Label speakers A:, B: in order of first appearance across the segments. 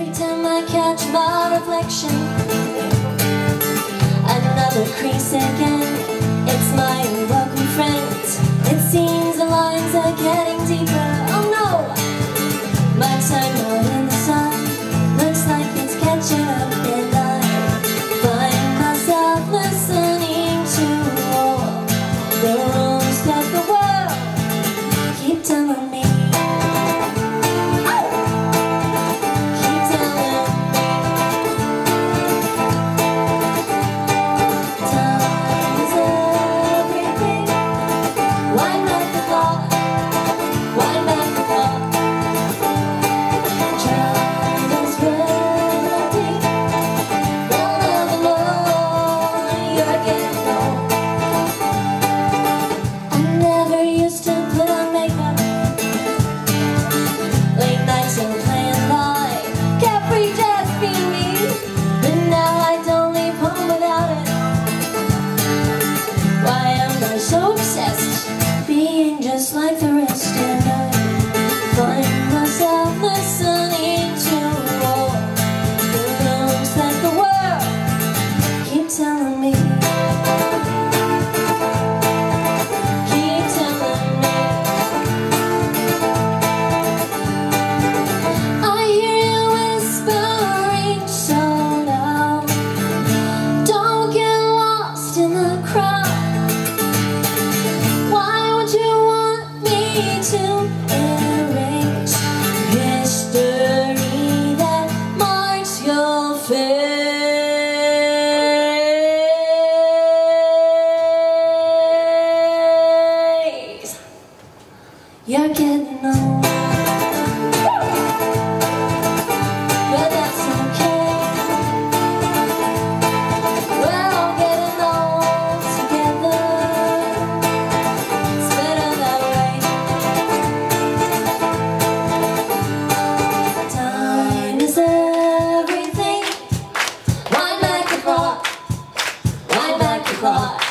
A: Every time I catch my reflection Another crease again. It's my welcome friend. It seems the lines are getting 拜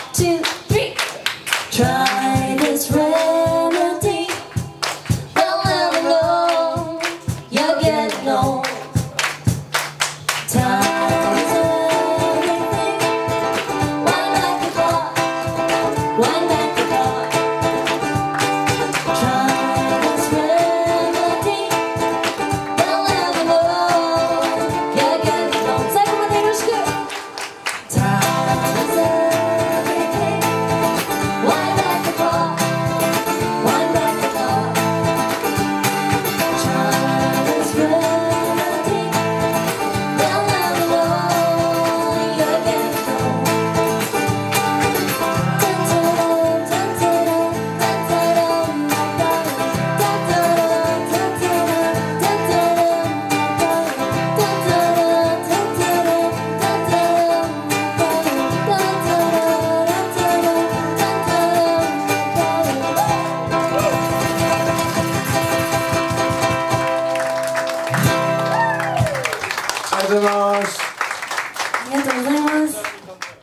A: ございます。
B: ありがとうございます。